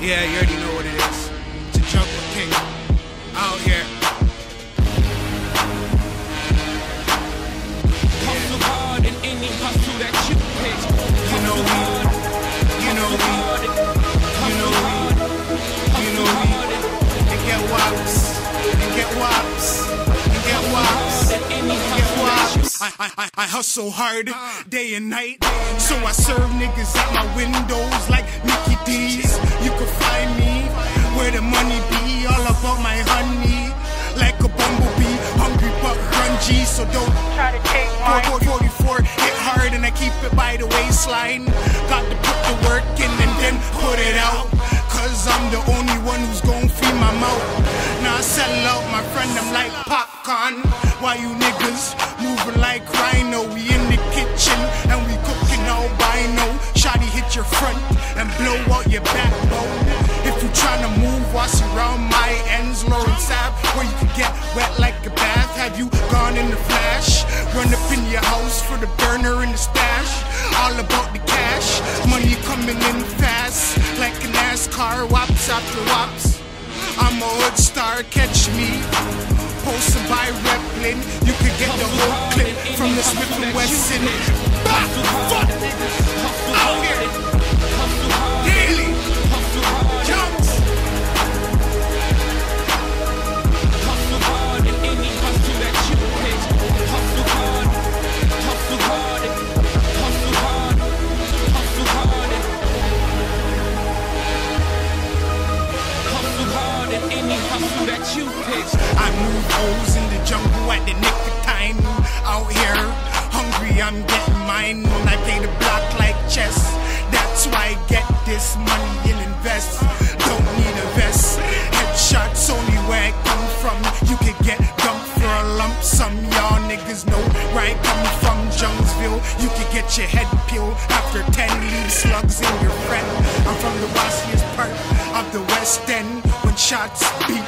Yeah, you already know what it is. It's a jungle king out here. I, I, I, I hustle hard uh. day and night, so I serve niggas at my windows like Mickey D's. You can find me where the money be, all about my honey, like a bumblebee, hungry but grungy. So don't Try to take mine. 44 hit hard and I keep it by the waistline. Got to put the work in and then put it out. Cause I'm the only one who's gon' feed my mouth. Now I sell out my friend, I'm like popcorn. Why you niggas moving like rhino? We in the kitchen and we cooking albino. Shotty hit your front and blow out your backbone. If you tryna move, wash around my ends, Lawrence Ave, where you can get wet like a bath. Have you gone in the flash? Run up in your house for the burner and the stash. All about the cash, money coming in fast, like a NASCAR, wops after wops. I'm a hood star, catch me. Posted by Replin, you could get the whole clip from the Smith and Wesson. Fuck, out here, that you pick. I move O's in the jungle at the nick of time. Out here, hungry, I'm getting mine. When I play the block like chess. That's why I get this money and invest. Don't need a vest. Headshots only where I come from. You could get dumped for a lump sum. Y'all niggas know where I come from. Jonesville, you could get your head peeled after 10 leave slugs in your friend. I'm from the wassiest part of the West End shots beat.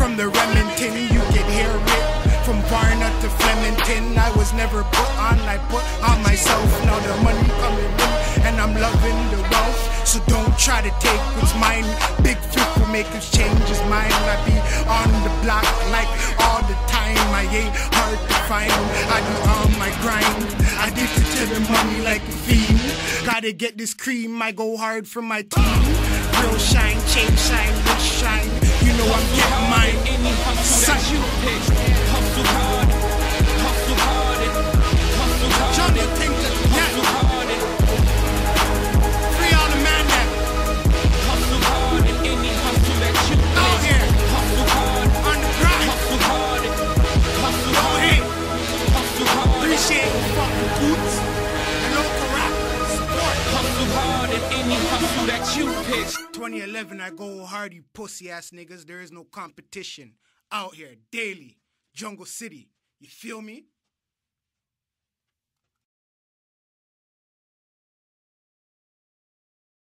From the Remington, you can hear it. From Varna to Flemington, I was never put on, I put on myself. Now the money coming in, and I'm loving the wealth. So don't try to take what's mine. Big flip will make us change his mind. I be on the block like all the time. I ain't hard to find. I be on my grind. Addicted to the money like a fiend. Gotta get this cream, I go hard for my team. Real shine, change shine, rich shine. You know I'm getting mine. You 2011, I go hard, you pussy ass niggas. There is no competition out here daily. Jungle City, you feel me?